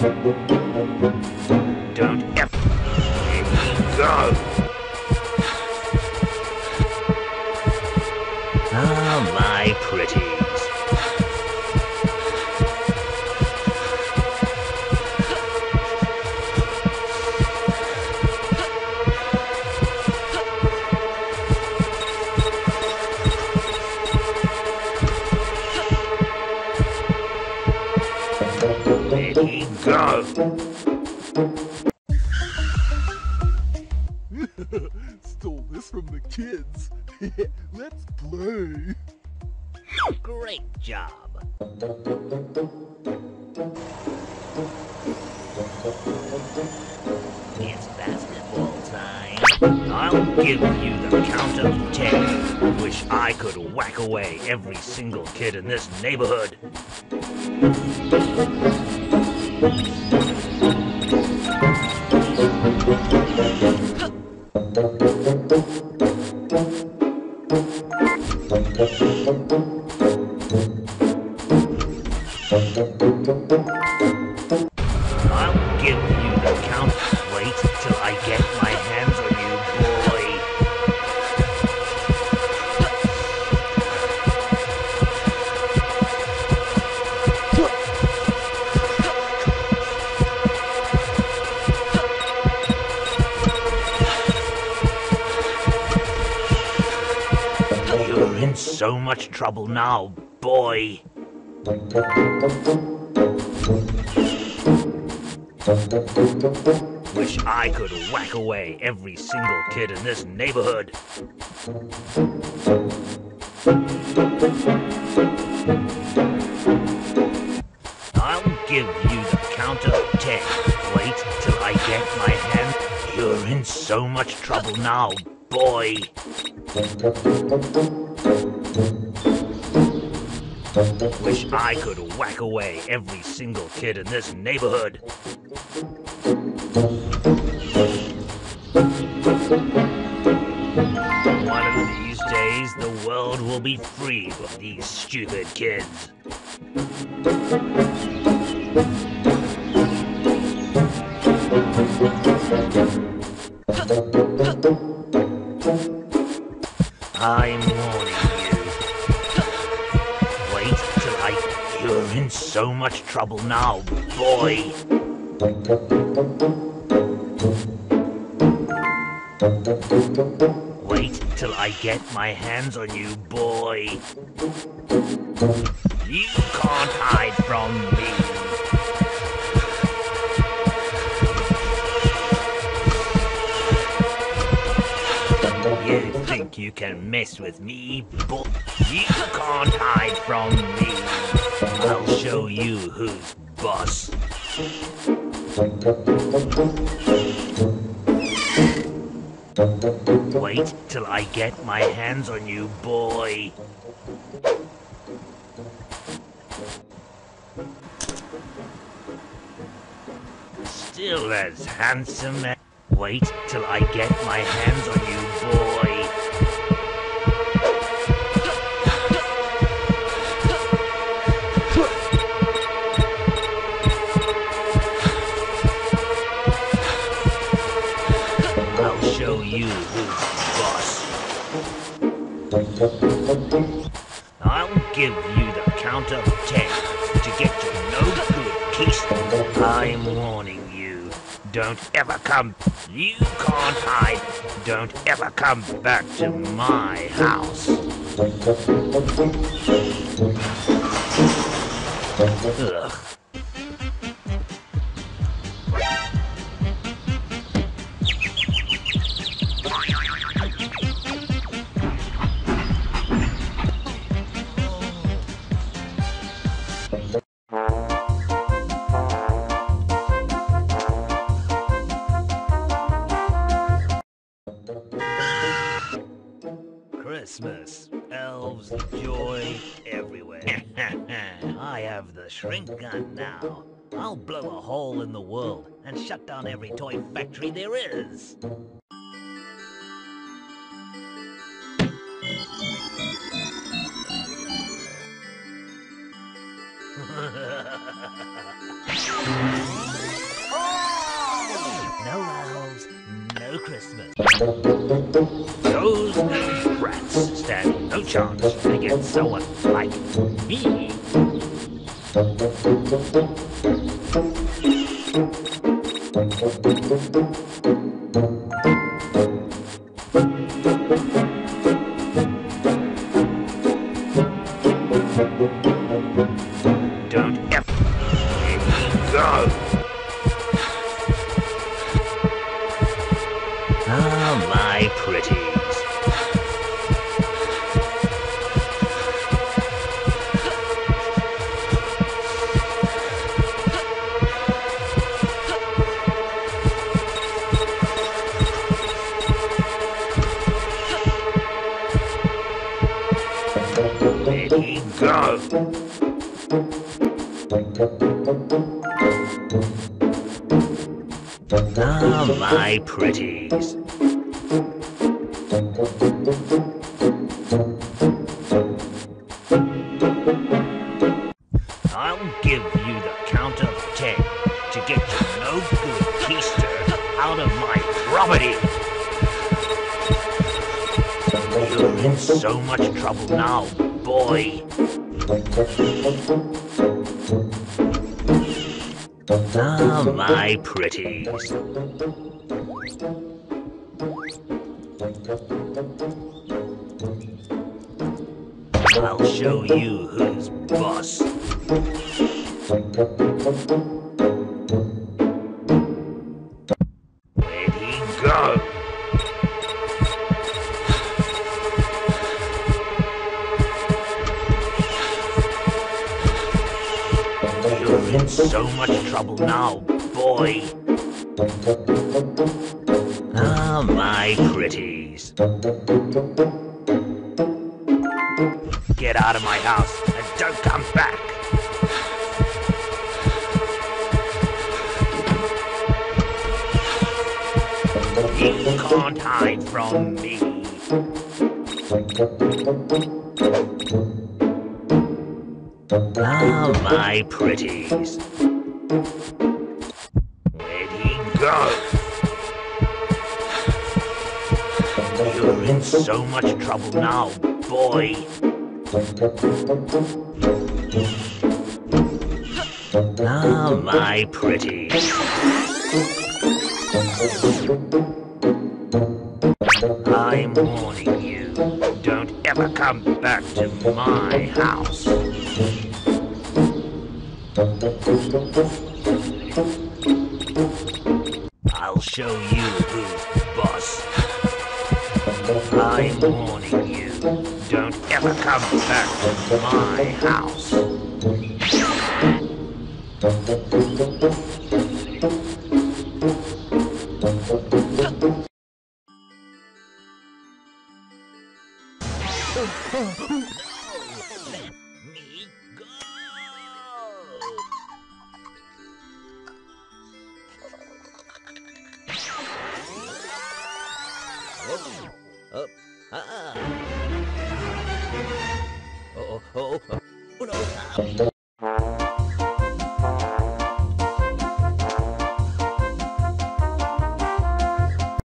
Don't ever go. Ah, my pretties. Stole this from the kids. Let's play. Great job. It's basketball time. I'll give you the count of ten. Wish I could whack away every single kid in this neighborhood. I'll so much trouble now, boy. Wish I could whack away every single kid in this neighborhood. I'll give you the count of ten. Wait till I get my hand. You're in so much trouble now, boy. Wish I could whack away every single kid in this neighborhood. One of these days, the world will be free of these stupid kids. Much trouble now, boy. Wait till I get my hands on you, boy. You can't hide from me. You can mess with me, but you can't hide from me. I'll show you who's boss. Wait till I get my hands on you, boy. Still as handsome as... Wait till I get my hands on I'll give you the count of ten to get your no good kiss. I'm warning you. Don't ever come. You can't hide. Don't ever come back to my house. Ugh. I have the shrink gun now. I'll blow a hole in the world and shut down every toy factory there is. no elves, no Christmas. Those brats stand no chance against someone like me. Don't Ah, my pretties. I'll give you the count of ten to get your no good keister out of my property. You're in so much trouble now, boy. Ah, my pretties. I'll show you who's boss. You're in so much trouble now, boy. Ah, my pretties. Get out of my house and don't come back. You can't hide from me. Ah, my pretties. Where'd he go? You're in so much trouble now, boy. Ah, my pretties. I'm warning you. Don't ever come back to my house. I'll show you who's boss. I'm warning you. Don't ever come back to my house. Oh, oh, ah. Oh, oh, oh, oh, no.